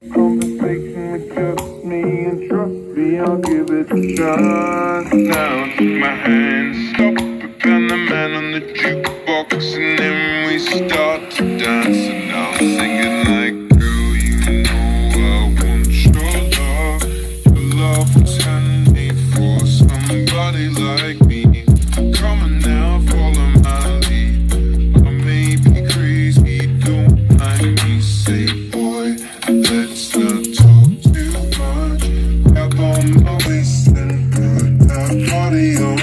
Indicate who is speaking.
Speaker 1: Conversation with just me and trust me, I'll give it a shot. Now take my hand, stop and the man on the jukebox, and then we start to dance. And I'm singing like, girl, I'm always in good, that.